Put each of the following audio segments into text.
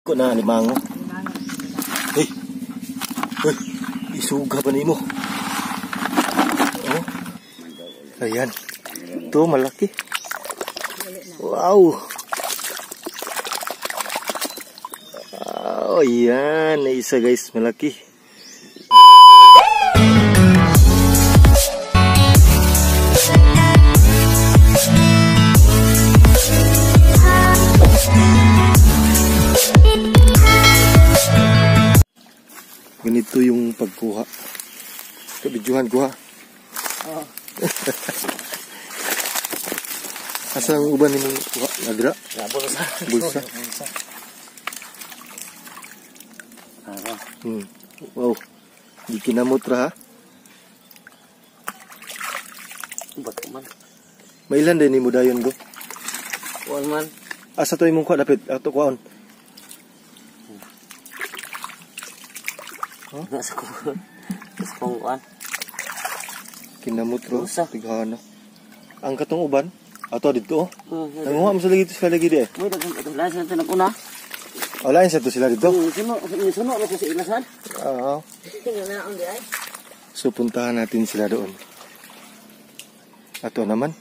Ko na limango. Hey. Hey. Isuga ba nimo? Oh. Ayan. Ito malaki. Wow. Oh, yan. Isa guys, malaki. Pagkuha. Kabidyohan ko ha. Oo. Asa ang uban nimong kuha? Nagra? Ya, bulsa. Bulsa. bulsa. Hmm. Wow. Di kinamutra ha. ba't man? Mailan din ni mo dayon go. Kuan man. Asa to imong kuha dapit? Ato kuhaon. nggak sekol terus kina kinamut tiga anak angkat tuh uban atau di itu oh tengok masa gitu, sekali lagi deh lain satu nak Oh lain satu sila dito? Suno, suno na kasi ilasan? Oo. Natin sila doon. atau naman.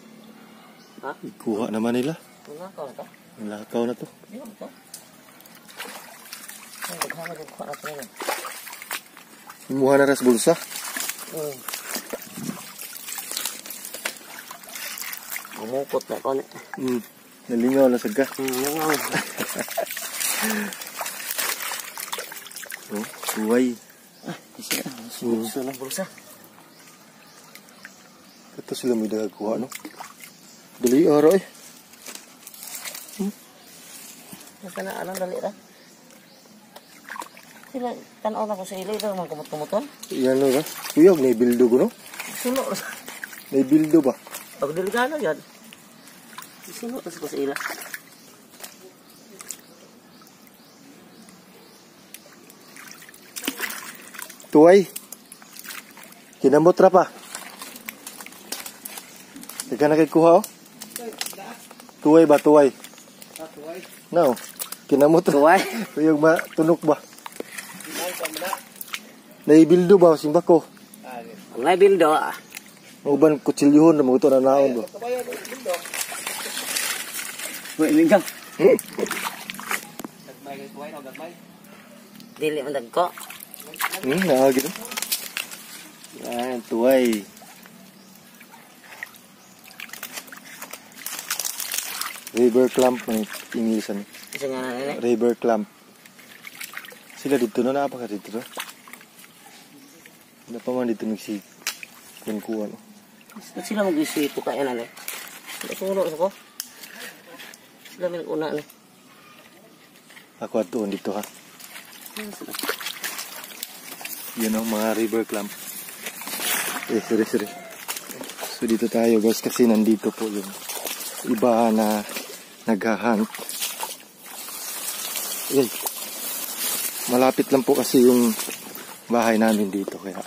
Ha? Naman nila. Nakaw na to. Na to. Na to. Muhana res bulsa. Umukot na kone. Hmm. Nalingaw na saga. Nalingaw. oh, suway. Ah, kasi ah, bulsa lang bulsa. Ito sila may nagkuha, no? Dali, araw eh. Hmm? Nasa na, anong dali, right? Sila tanaw na ko sa ilay daw man kumot-kumuton. Yan no ba? Kuya, may bildo ko no? Suno ra. May bildo ba? Pag delikado yan. Suno ra ko sa ila. Tuway. Kinamot ra pa. Ika na kay kuha oh. Tuway ba, tuway? No. Kinamot. Tuway. Kuyog ba, tunok ba? Dari bildo ba simba ko? Ulay bildo. Uban kucil yuhon na maguto na naon ba. Wait, lingkang. Gagmay. Dili man dagko. Hmm, gitu. Ay, tuway. River clamp ng English ano? River clamp. Sila dito na napaka dito. Ano pa man dito nagsi kunkuan. Ba't sila mag-isipo kaya na nila? Sila sa ko. Sila may una ni. Ako at tuon dito ha. Yun ang mga river clamp. Eh, sorry, sorry. So dito tayo guys kasi nandito po yung iba na naghahunt. Yun. Malapit lang po kasi yung bahay namin dito kaya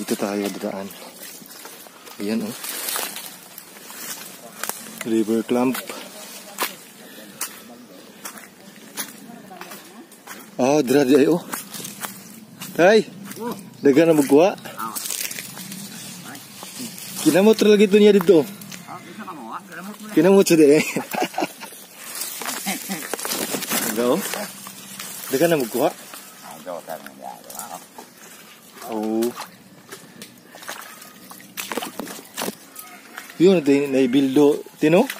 dito tayo dadaan. Ayan oh. River clamp. Oh, dira di ayo. Tay. Dagan na magkuha. Kinamot ra lagi to niya dito. Kinamot sa di eh. Go. Dagan na magkuha. Oh. Yun, natin naibildo. Tino?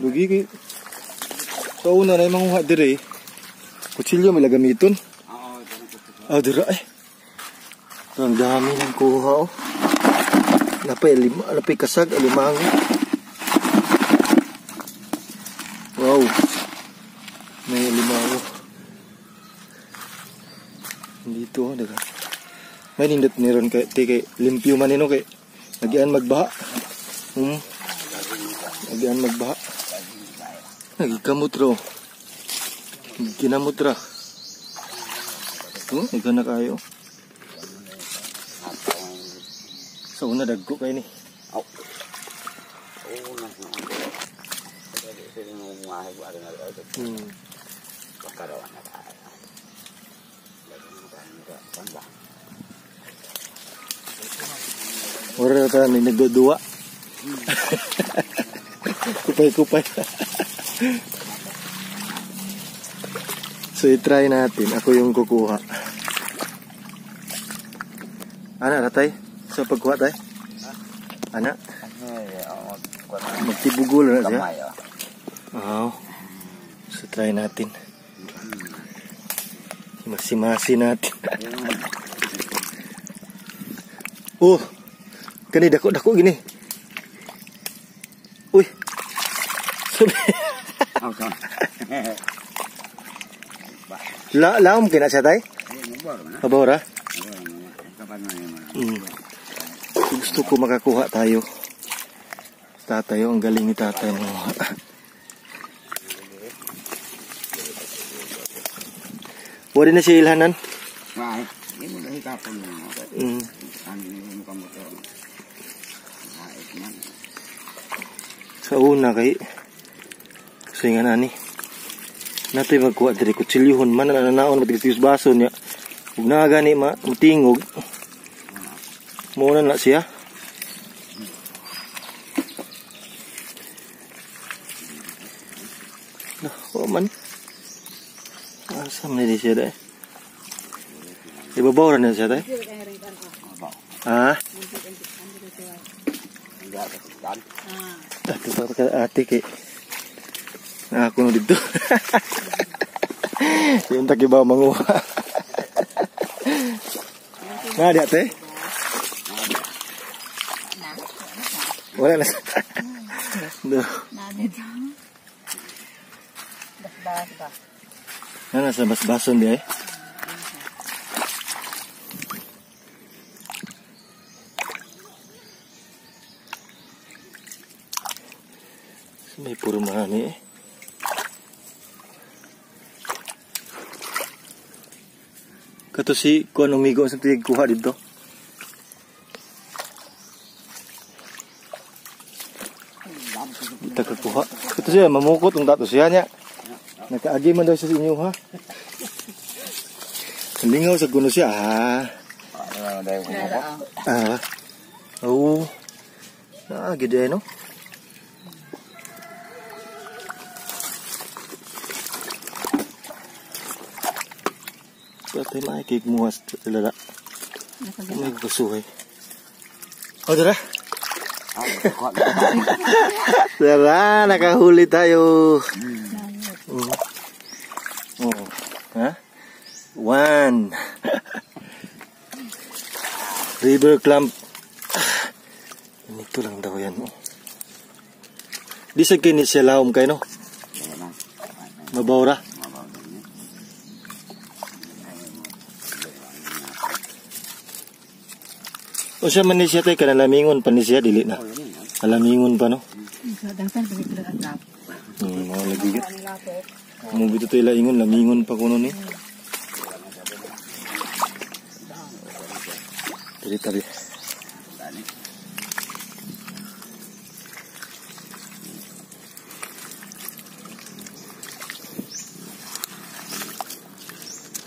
Lugi kay. Sa una na yung mga dire. Kutsilyo may lagamiton. Ah, dira eh. Ang dami ng kuha oh. Napay lima, napay kasag, alimango. Wow. May alimango. Oh, daga. May nindot ni ron kay ti kay limpyo man nino kay nagian magbaha. Hmm. Nagian magbaha. Nagikamot ro. Kinamot ra. Hmm, ikaw na kayo. Sa una dagko kay ni. Oh, na. Kahit wala na rin. Hmm. Pagkarawan na tayo nila. Panda. Wala ta ni nagdudua. Kupay-kupay. so i-try natin. Ako yung kukuha. Ana na tay? Sa pagkuha tay? Ana? Magtibugol na siya. Oo. So try natin. masih-masih nanti uh kan kini dakuk dakuk gini. Ui, la la mungkin nak catai? Eh, Abor ah eh, hmm. gusto ko makakuha tayo. Tatay ang galing ni tatay mo Wala na siya ilhanan. Ay, hindi mo na hikapon mo. Mm. Ano yung kamotor. Ay, man. Sa una kay kasi nga nani. Natay magkuha diri kutsilyuhon man na nanaon matigas baso niya. Ug na gani ma mutingog. Mo na siya. Oh man. sama ini sih ada Ibabaw rin na siya dahil? Ha? Ati pa ka ati kay Ako no dito Yung taki ba manguha Nga nah, gitu. nah, di ate? Wala Do Na nasa basbason di ay. May puro marami eh. Kato si kuan umigo sa tig kuha dito. Takakuha. Kato siya mamukot ang dato siya niya. Nakaagi man daw sa inyo ha. Kalingaw sa guno siya ha. Ah. Oo. Ah, gede no. Patay mai kik muas lala. May gusuhay. Oh, dara. Dara, nakahuli tayo. Hmm. Mm. Oh. Ha? One. River clamp. Ganito lang daw yan. Oh. Di sa lahom kayo, no? Mabaw niya. O siya man siya tayo, kanalamingon pa ni siya, dili na. Kalamingon pa, no? Dangsan pa ito ang tap. Hmm, mga lagigat. Ang lapot. Kung bito tayo laingon, lamingon pa kuno ni.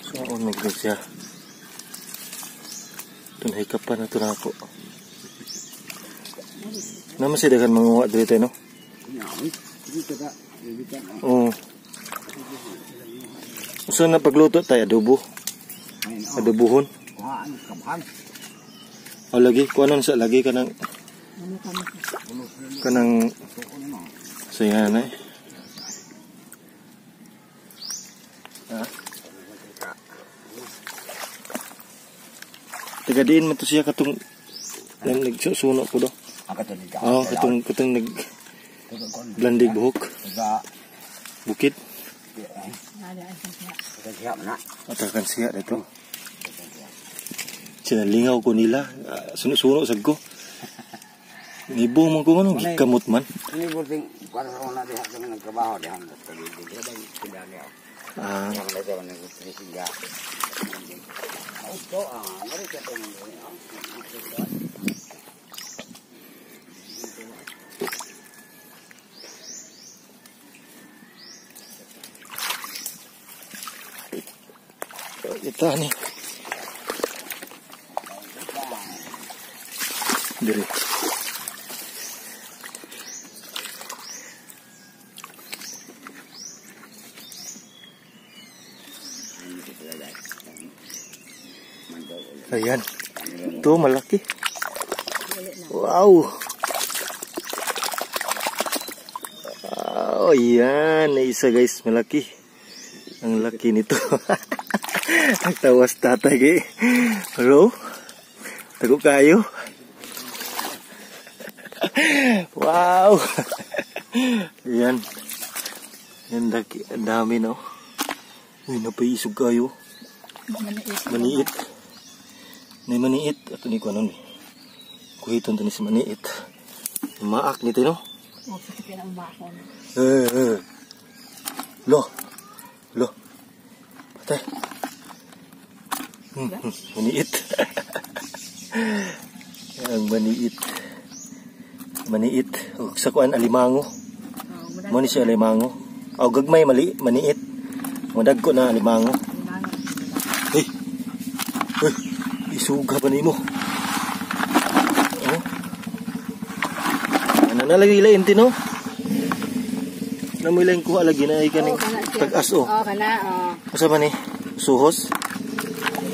So, on may grab siya. Tunay ka pa na ito na ako. Naman siya dagan manguha dito no? Hmm. Oh. So na pagluto tayo adobo. Adobohon. O lagi, kuanon sa lagi kanang kanang so yan eh. Tagadiin mo to siya katong nagsusuno ko do. Ah, katong Oh, katong katong nag Belandik buhok. Bukit. Atakan siap itu. Cina lingau ko nila. Sunok-sunok sago. Nibo mo ko man, man. Ah. Yang ah. Mari kita Kita ni. Diri. Ayan. Ito, malaki. Wow. Oh, yan. Isa guys, malaki. Ang laki nito. Tawas tatay kay. Hello? Tago kayo. wow. yan. Yan, laki. Ang dami, no? Uy, napaisog kayo. Maniit. May maniit. Ato ni ko ano ni. Kuhiton to ni si maniit. Maak nito, no? O, sakit ang umakon. Eh, eh. Lo. Lo. Patay. Maniit. Ang maniit. Maniit. O, sa kuan alimango. O, muna. Mo ni siya alimango. Aw gagmay mali maniit. Madag ko na alimango. Hey. Hey. Isuga pa nimo. Oh. Ano na lagi ilayin tino? Namoy lang ko lagi na ay kaning tag-as oh. O, kana, o. Asa man ni? Suhos?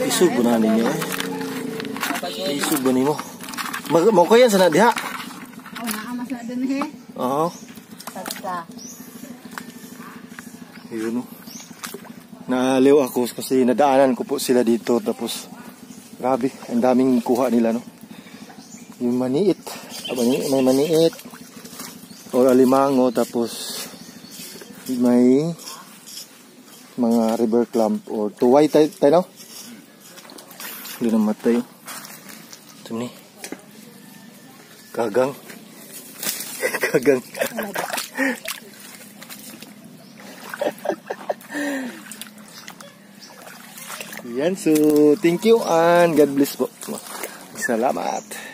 Isug ba na ninyo eh? Isug ba nimo? Mag mo ko yan sana diha. O, naamas na dun, he. Oo. Tagka. Yun oh. Naaliw ako kasi nadaanan ko po sila dito tapos grabe, ang daming kuha nila no. Yung maniit, ah, mani, may maniit or alimango tapos may mga river clam or tuway tayo, tayo no? Hindi na matay. Ito ni. Kagang. Kagang. Yan, so thank you and God bless po. Salamat.